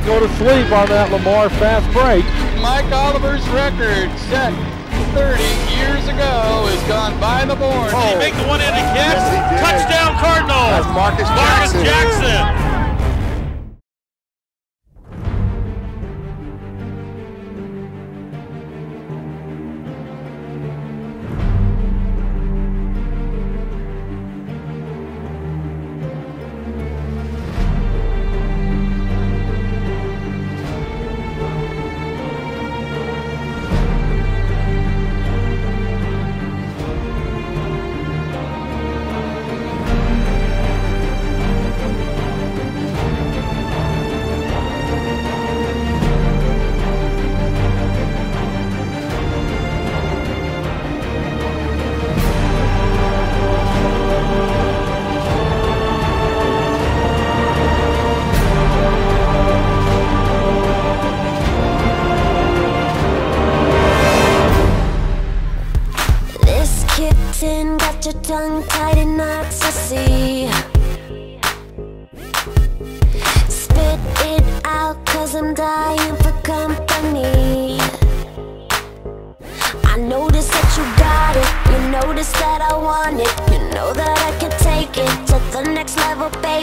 can't go to sleep on that Lamar fast break. Mike Oliver's record set 30 years ago is gone by the board. Did he make the one-handed catch? Yes. Touchdown Cardinals. That's Marcus Marcus Jackson. Jackson.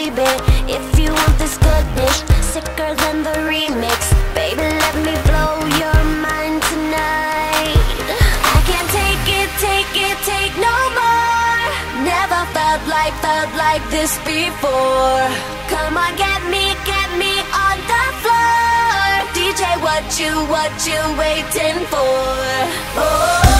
Baby. If you want this goodness, sicker than the remix. Baby, let me blow your mind tonight. I can't take it, take it, take no more. Never felt like, felt like this before. Come on, get me, get me on the floor. DJ, what you, what you waiting for? Oh.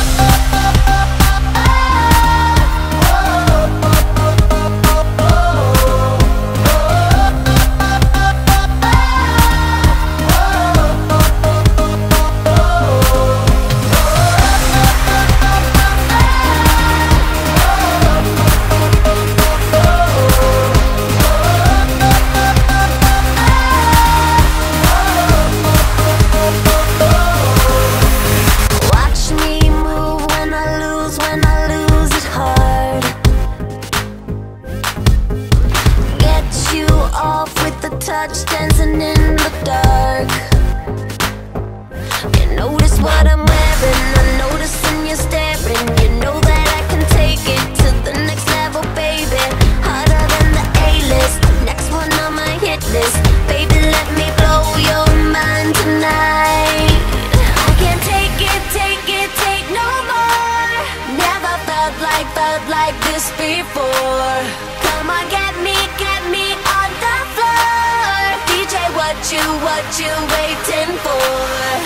Like, this before. Come on, get me, get me on the floor. DJ, what you, what you waiting for?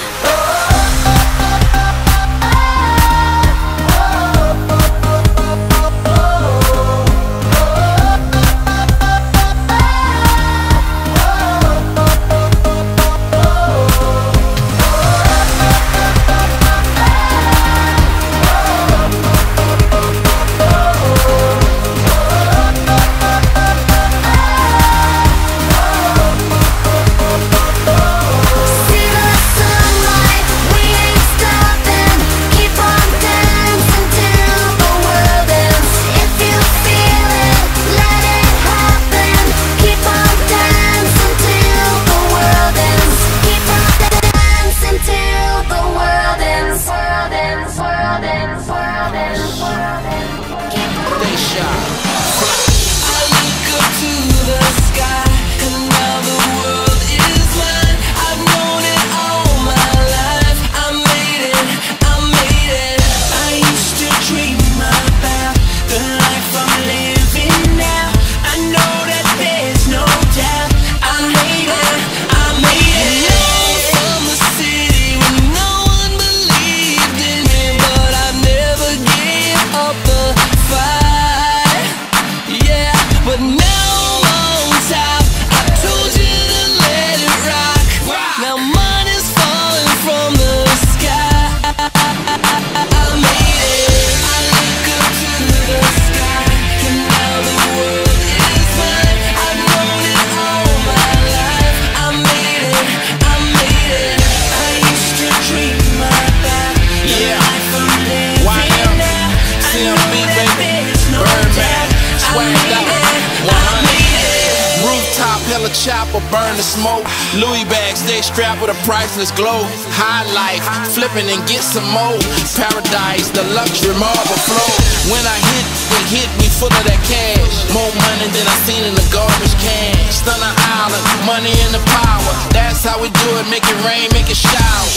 Burn the smoke. Louis bag, stay strapped with a priceless glow. High life, flipping and get some more. Paradise, the luxury marble flow. When I hit, it hit me full of that cash. More money than I seen in the garbage can. Stunner Island, money and the power. That's how we do it, make it rain, make it shower.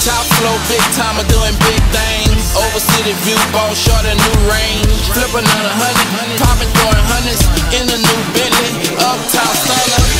Top flow, big time, I'm doing big things. Over city view, ball short a new range. Flip another hundred, popping, throwing hundreds in the new Bentley. Uptown stunner.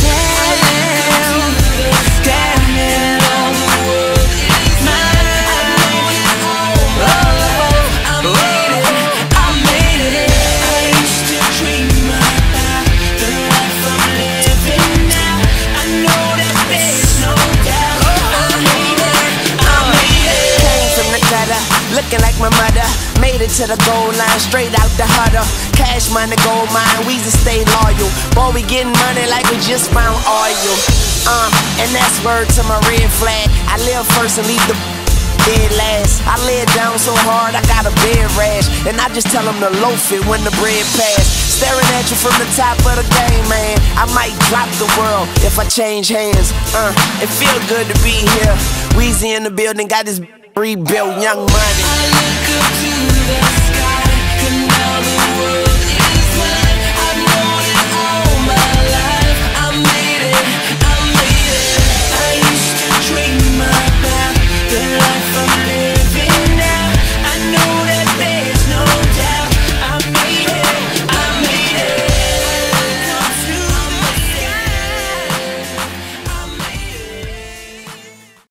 Looking like my mother, made it to the goal line, straight out the huddle. Cash money, gold mine, we just stay loyal. Boy, we getting money like we just found oil. Uh, and that's word to my red flag. I live first and leave the dead last. I lay down so hard, I got a bed rash. And I just tell them to loaf it when the bread pass. Staring at you from the top of the game, man. I might drop the world if I change hands. Uh, it feel good to be here. Weezy in the building, got this rebuilt young money.